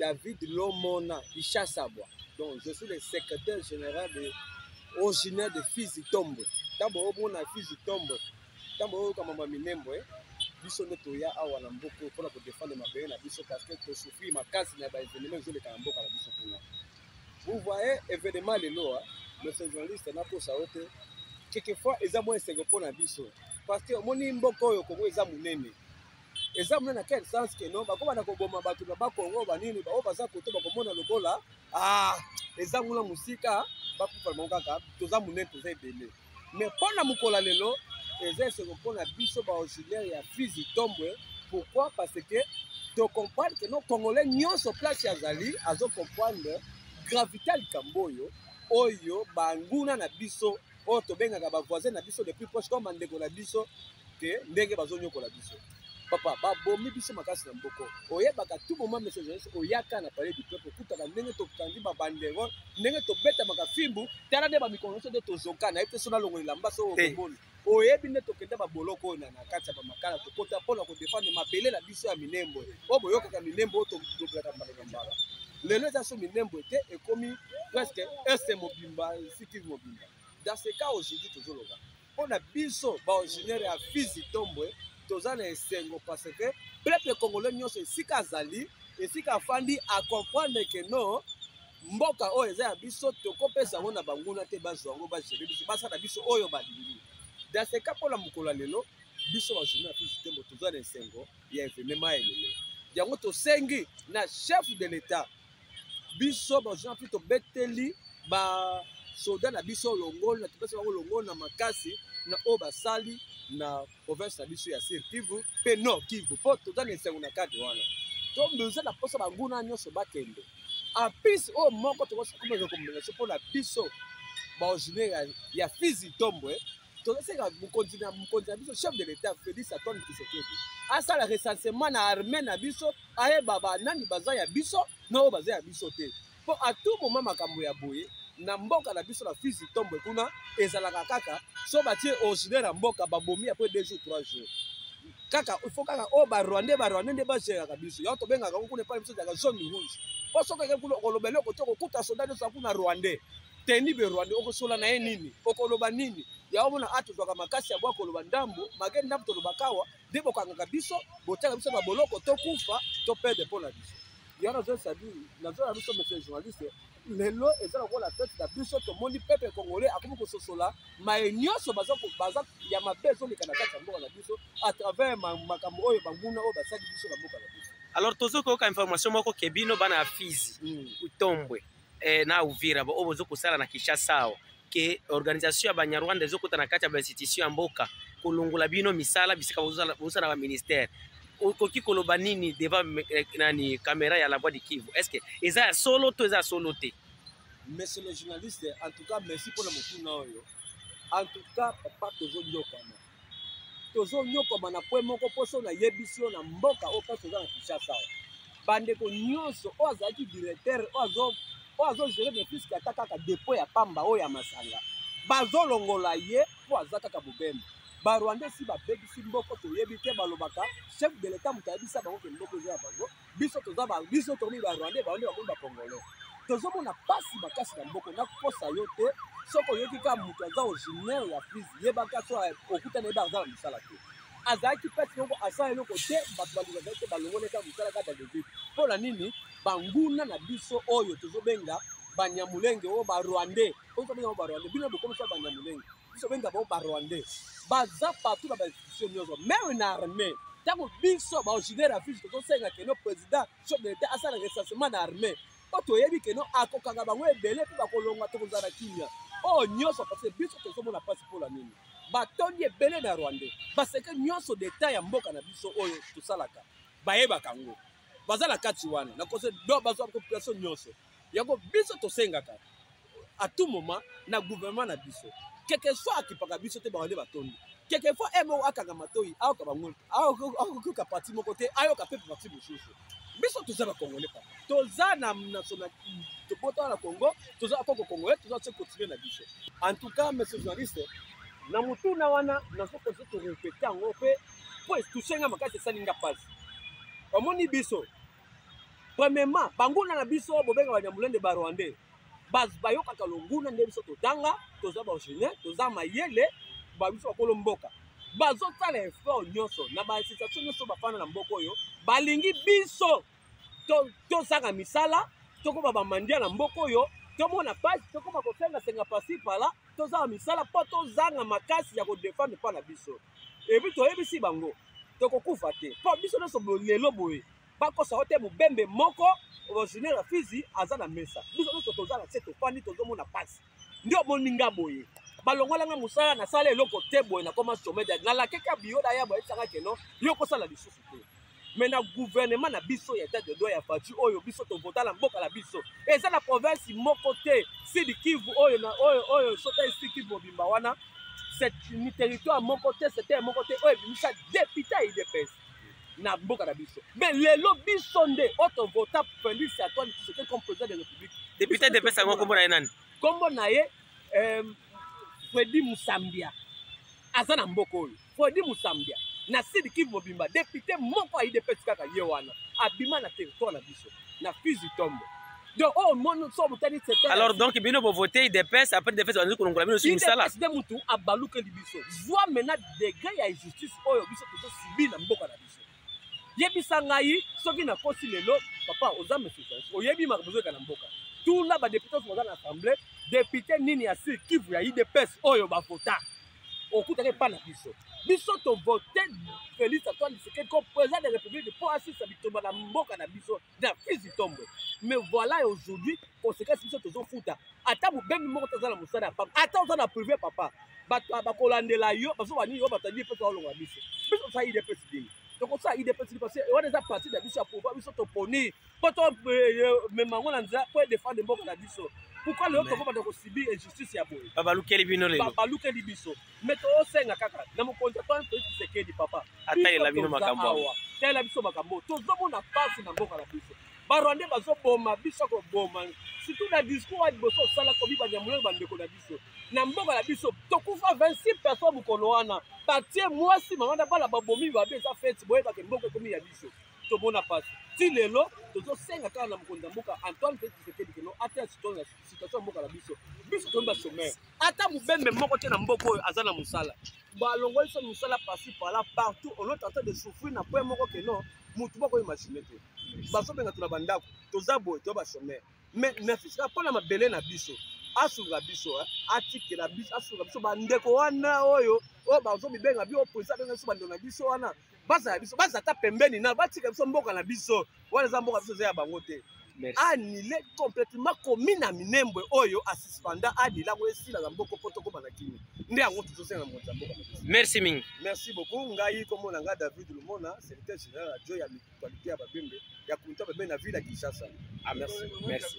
David Lomona Ishasabwa. Donc, je suis le secrétaire général de, originaire de Fizi Tombo. Tambo omona Fizi Tombo, tambo oyoka mama minembo, eh? biso nde toya awa na mboka mpo na kodefendre mabele na biso parce que tosufri makasi na baevenema ezoleka na mboka na biso kuna vous voyez événement lelo a monsieur journaliste nakosa yo te quelquefois eza mwa esengo mpo na biso parce que omoni mboka oyo kongo eza monene eza muna na quel sens que non bako banda koboma bato na bakongo banini baoyo baza koto bakomona lokola ah, eza muna mosika bakufa bango kaka toza monene toza ebele mais mpo na mokola lelo eza eseko mpo na biso baauxiliaire ya fizi tombwe pourquoi parce que tocomprendre que no congolais nyonso place azali azocomprendre gravité ya likambo oyo oyo banguna na biso oyo tobengaka ba voisin na biso le plus proche comme bandeko na biso ke ndenge bazonyokola biso papa babomi biso makasi na mboko oyebaka tout moment monsieur journaliste oyaka na palais du peuple okutaka ndenge tokandi babanderole ndenge tobetamaka fimbu tala nde bamikolo nyonso nde tozoka na ye te so nalongoli lamba so okoboni oyebi nde tokenda baboloko oyo na kati ya bamakala tokota mpona kodefendre mabele na biso ya minembo oyo boyokaka minembo oyo tolobelaka mbala na mbala lelo eza so minembo te ekomi presque este mobimba steve mobimba dans ce cas aujourd'hui tozoloba mpo na biso baoriginaire ya fizi tombwe toza na esengo parce que peuple congolais nyonso esika azali esika afandi acomprendre que non mboka oyo eza ya biso tokopesa yango na banguna te bazwa yango bagere biso basala biso oyo balingi dans ce cas mpo na mokolo ya lelo biso bajourna ya fizi tembo toza na esengo ya evenema ya lelo yango tosengi na chef de l'etat biso bajournal afrique tobeteli basoda na biso longolo na topesi bango longolo na makasi na oyo basali na province na biso ya sir kivu mpe nord kivu mpo toza na esengo na kati wana to besoin na mposa banguna nyonso bakende apise oyo moko tokosakomeza kombination mpo na biso baoriginaire ya fizi tombwe tozoseka mokonzi na mokonzi na biso chef de l'etat félix antoine kisekedi asala recensement na armée na biso ayeba banani baza ya biso na oyo baza ya biso te mpo a tout moment makambo ya boye na mboka na biso na fils itombwe kuna ezalaka kaka so batie originaire ya mboka babomi ya mpe deux jours trois jours kaka ifo kaka oyo oh, barwandais barwandais nde bageraka biso yango tobengaka kuna epai biso ezalaka zone rouge mpo soki eke kuna okoloba eloko te okokuta soda nyonso akuna rwandais teni berwande okosola na ye nini okoloba nini yango mona a tozwaka makasi ya bwa koloba ndambo make ndambo tolobaka awa nde bokangaka biso botyaka biso na boloko tokufa topede mpo na biso yango nazolisa bi nazola biso monsieur journaliste lelo eza lokola fete na biso tomoni peuple congolais akomi kososola maye nyonso baza ya mabe ezoleka na kati ya mboka na biso à travers makambo oyo banguna oyo basali biso na mboka na biso alors tozoki koyoka information moko ke bino bana ya fizi hmm. utombwe eh, na uvira baoyo bozo kosala na kinshasa awa ke organisation ya banyarwanda ezokota na kati ya bainstitution ya mboka kolongola bino misala bisika bozosala baministère okoki koloba nini devant eh, nani kamera ya la voix du kivu est ce que eza ya solo to eza ya solo te monsieur le journaliste en tout cas merci mpona motuna oyo en tout cas papa tozonyokama tozo nyokoma na pwe moko mposo nayebisi yo na mboka oyo place oza na kinshasa awa bandeko nyonso oyo azalaki directeur oyo azogere befiske ata kaka depo ya pamba oyo ya masanga bazolongola ye mpo aza kaka bobembe barwanda esi babebisi mboko toyebi te balobaka chef de leta moto ayebisa bango ke mboko eza ya bango biso toza ba biso tomi ba rwandais ba rwandais ba congolais tozo mona pasi makasi na mboko na kosa yo te soki oyoki ka mutu aza originaire ya prise yebaka so okuta na yeba aza na misala te azalaki pasi moko asala eloko te bato balingaka te balongoleka mosala kaka david mpo na nini banguna na biso oyo tozobenga banyamulenge oyo barwandais oyo tobenga barwandais bino bokomisa banyamulenge biso benga bango barwandais baza partout na bainstitution nyonso meme na armée ntango biso baoriginaire ya fiji tozosenga keno président chef de l'état asala recensement na armée mpo toyebi keno akokanga bango ebele mpe bakolonga tokozala na kimia oyo oh, nyonso parce biso tozomona mpasi mpo na nini batondi ebele na rwandais baseke nyonso d'etat ya mboka na biso oyo tosalaka bayebaka yango baza na kati wana na conseil do bazwa population nyonso yango biso tosengaka à tout moment na gouvernement na biso quelque soit akipaka biso te bango nde batondi quelque fois emo akanga matoi ayoka bango akoyoka parti moko te ayoka mpe parti mosusu biso toza bakongole papa toza na national tobotana na congo toza bakoko kongole toza se continue na biso en tout cas monsieur journaliste na motuna wana nazokoki torepete yango mpe mpo etusenga makasi esali nga mpasi omoni biso Premièrement, banguna na biso bobenga banyamulende ba rwandais bayokaka longuna nde biso totanga toza bajeune toza mayele babiso bakolo mboka bazosala effort nyonso na baassociation nyonso bafanda na mboka oyo balingi biso tosaka to misala tokoma bamandia na mboka oyo tomona pasi tokoma kosengasenga pasi pala tozala misala mpo tozanga makasi ya kodefendre mpo na biso epuis toyebisi bango tokokufa te mpo biso nyonso lelo boye bakosa ote mobembe moko originaire ya fizi aza na mesa biso nyonso toza na se tofandi tozomona mpasi nde omoni nga boye balongola nga mosala nasala eloko te boye nakoma somede nalakeki ya biyoda ya boyebisanga keno yo kosala lisusu te me na guvernema na biso ya etat de droit ya fati oyo biso tovota na mboka na biso eza na province moko te sidi kivu oyo na oyo oyo sota esi kivu mobimba wana ni territoire moko te secteur moko te oyo ebimisa depute ya idps na mboka na biso mais lelo biso nde oyo tovota felix antoine tshisekedi comme président de république depute idps yango nkombo na ye nani nkombo na ye euh, fredi musambia aza na mboka oyo Fredi Musambia na Sud Kivu mobimba depute moko ayi depesi kaka ye wana abima na territoire na biso na fusi tombo donc oyo oh, moni so botali secteur alors donc bino bovote idps après idps banzi kolongola bino si misala idps nde motu abalukeli biso zwa mena degre ya injustice oyo biso tozosibi na mboka na biso yebisa ngai soki nakosi lelo papa oza mesesance oyebi maka bozoyeka na mboka tuna badepute oso baza na assemblée depute nini ya sud kivu ya idps oyo bavota okutaka epai na biso biso tovote félix antoine tshisekedi comme président de république mpo asisa bitumba na mboka na biso na fils itombo mais voilà et aujourd'hui conséquence biso tozofuta ata mobembi moko te aza na mosala ya papa ata oza na privé papa bato bakolandela yo bazoba nini yo bato ya idps baolonga biso biso tosala idps nini tokosala idps nini parce wana eza parti na biso ya pouvoir biso toponi mpo tomema yango na nzela mpo edefendre mboka na biso pourkoi lelo tokobanda kosibir injustice ya boye babalukeli bino lelo balukeli biso me toosenga kaka na mokonzi antoine felix tshisekedi papa atalela bino makambo awa talela biso makambo oyo tozomona mpasi na mboka na biso barwandais bazoboma biso koboma surtout na discours ya liboso osala kobiba nyamulelo bandeko na biso na mboka na biso tokufa 26 personne mokolo wana batie mwasi mama na bana babomi babe eza feti boyebake mboka ekomi ya biso tomona pasi ti lelo tozosenga kaka na mokonzi ya mboka antoine mpe kisekedi keno ateya sitone na situation ya mboka na biso biso tomi bachomere ata mobembe moko te na mboka oyo aza na mosala balongoli so mosala pasi pala partout ono tata de souffrir na point moko keno motu moko imagine te bazobenga tona bandako toza boye toya bachomere mais na fisika mpo na mabele na biso asunga biso eh, atikela biso asunga biso bandeko wana oyo oyo bazomibenga bio president abenga biso bandeko na biso wana bazala biso baza ata pembeni na batika biso mboka na biso wana eza mboka biso eza ya bango te anile complètement komi na minembwe oyo asuspenda anile yango esila na mboko mpo tokoma na kini nde yango tozosenga na moto ya mboka merci mingi merci beaucoup ngai komona ngai david lumona secrétaire général ya jo ya mitualité ya babembe ya kunta bebe na ville ya kinshasa ah, merci merci